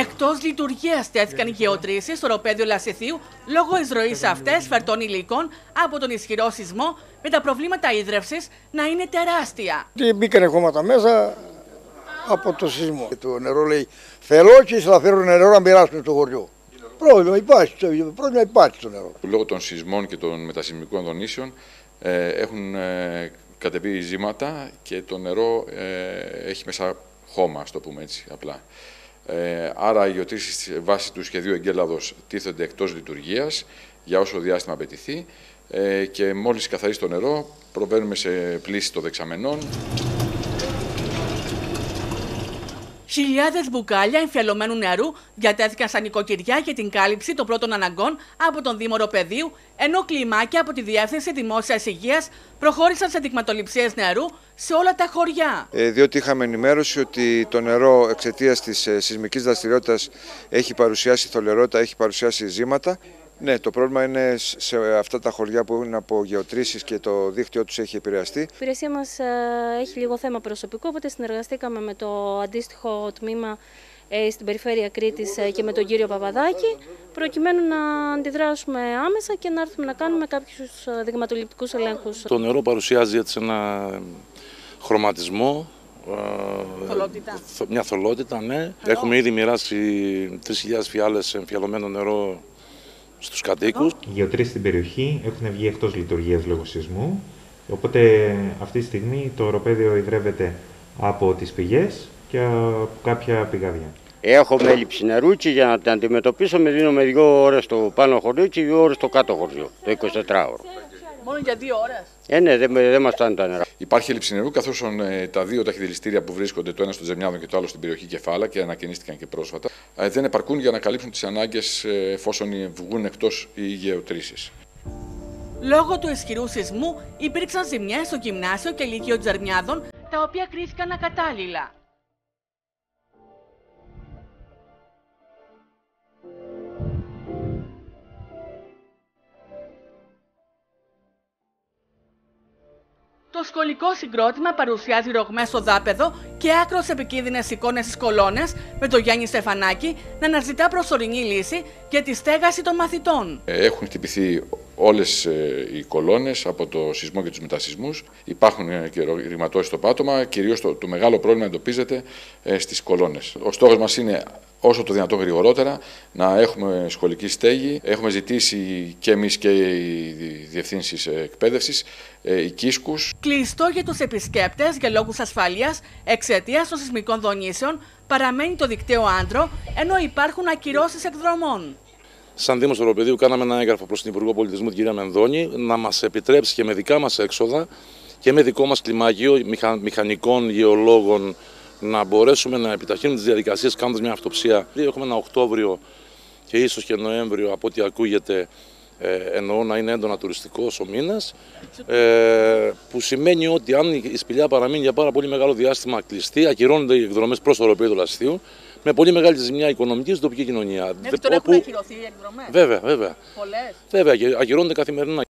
Εκτός λειτουργίας τέθηκαν οι γεωτρήσει στο ροπέδιο Λασιθίου λόγω εισρωής αυτές φερτών υλικών από τον ισχυρό σεισμό με τα προβλήματα ίδρυυση να είναι τεράστια. Και μπήκαν χώματα μέσα από το σεισμό. Το νερό λέει θέλω και θα φέρουν νερό να μοιράσουν στο χωριό. Πρόβλημα υπάρχει, πρόβλημα υπάρχει στο νερό. Λόγω των σεισμών και των μετασυσμικών δονήσεων ε, έχουν ε, κατεβεί ζήματα και το νερό ε, έχει μέσα χώμα, ας το πούμε έτσι απλά. Ε, άρα οι γεωτρήσει βάσει του σχεδίου εγκέλαδος τίθενται εκτός λειτουργίας για όσο διάστημα απαιτηθεί ε, και μόλις καθαρίσει το νερό προβαίνουμε σε πλήση των δεξαμενών. Χιλιάδες μπουκάλια εμφιαλωμένου νερού διατέθηκαν στα νοικοκυριά για την κάλυψη των πρώτων αναγκών από τον Δήμο Ροπεδίου, ενώ κλιμάκια από τη Διεύθυνση Δημόσιας Υγείας προχώρησαν σε δειγματοληψίες νερού σε όλα τα χωριά. Ε, διότι είχαμε ενημέρωση ότι το νερό εξαιτίας της ε, σεισμικής δραστηριότητας έχει παρουσιάσει θολερότητα, έχει παρουσιάσει ζήματα. Ναι, το πρόβλημα είναι σε αυτά τα χωριά που είναι από γεωτρήσεις και το δίκτυό τους έχει επηρεαστεί. Η υπηρεσία μας ε, έχει λίγο θέμα προσωπικό, οπότε συνεργαστήκαμε με το αντίστοιχο τμήμα ε, στην περιφέρεια Κρήτης ε, και με τον κύριο Παπαδάκη, προκειμένου να αντιδράσουμε άμεσα και να έρθουμε να κάνουμε κάποιους δειγματοληπτικούς ελέγχους. Το νερό παρουσιάζει έτσι ένα χρωματισμό, θολότητα. μια θολότητα, ναι. Έχουμε ήδη μοιράσει 3.000 φιάλες εμφιαλωμένο νερό στους κατοίκους. Οι γεωτρήσεις στην περιοχή έχουν βγει εκτός λειτουργίας λόγω σεισμού, οπότε αυτή τη στιγμή το οροπέδιο ιδρεύεται από τις πηγές και από κάποια πηγάδια. Έχουμε έλλειψη νερού και για να την αντιμετωπίσουμε δίνουμε δύο ώρες στο πάνω χωριό και δύο ώρες στο κάτω χωριό, το 24ωρο. Μόνο για δύο ώρες. Ε, ναι, δεν, δεν μας φτάνει τα νερά. Υπάρχει έλλειψη νερού, καθώς ε, τα δύο ταχυδηληστήρια που βρίσκονται, το ένα στο Ζεμιάδο και το άλλο στην περιοχή Κεφάλα και ανακαινίστηκαν και πρόσφατα, ε, δεν επαρκούν για να καλύψουν τις ανάγκες ε, εφόσον βγουν εκτός οι γεωτρήσεις. Λόγω του ισχυρού σεισμού υπήρξαν ζημιές στο γυμνάσιο και λύκειο Τζερμιάδων, τα οποία κρίθηκαν ακατάλληλα. Το σχολικό συγκρότημα παρουσιάζει ρογμές στο δάπεδο και άκρος επικίνδυνες εικόνες στις κολόνες, με τον Γιάννη Στεφανάκη να αναζητά προσωρινή λύση για τη στέγαση των μαθητών. Έχουν χτυπηθεί όλες οι κολόνες από το σεισμό και τους μετασυσμούς. Υπάρχουν ε, και ρηματώσεις στο πάτωμα. Κυρίως το, το μεγάλο πρόβλημα εντοπίζεται ε, στις κολόνες. Ο στόχος μας είναι όσο το δυνατόν γρηγορότερα να έχουμε σχολική στέγη. Έχουμε ζητήσει και εμείς και οι διευθύνσεις εκπαίδευσης ε, οικίσκους. Κλειστό για τους επισκέπτες για λόγους ασφαλείας εξαιτίας των σεισμικών δονήσεων παραμένει το δικτύο άντρο ενώ υπάρχουν ακυρώσεις εκδρομών. Σαν Δήμος Ευρωπαιδίου κάναμε ένα έγγραφο προς την Υπουργό Πολιτισμού την κυρία Μενδώνη να μας επιτρέψει και με δικά μας έξοδα και με δικό μας κλιμάκιο μηχανικών, γεωλόγων να μπορέσουμε να επιταχύνουμε τις διαδικασίες κάνοντας μια αυτοψία. Έχουμε ένα Οκτώβριο και ίσως και Νοέμβριο από ό,τι ακούγεται ε, εννοώ να είναι έντονα τουριστικός ο μήνας. Ε, που σημαίνει ότι αν η σπηλιά παραμείνει για πάρα πολύ μεγάλο διάστημα κλειστή, ακυρώνονται οι εκδρομές προς το Ευρωπαϊκό Λαστίου με πολύ μεγάλη ζημιά οικονομική στην τοπική κοινωνία. Μέχρι τώρα έχουν ακυρωθεί οι εκδρομές. Βέβαια, βέβαια. Πολλές. Βέβαια, ακυρώνονται καθημερινά.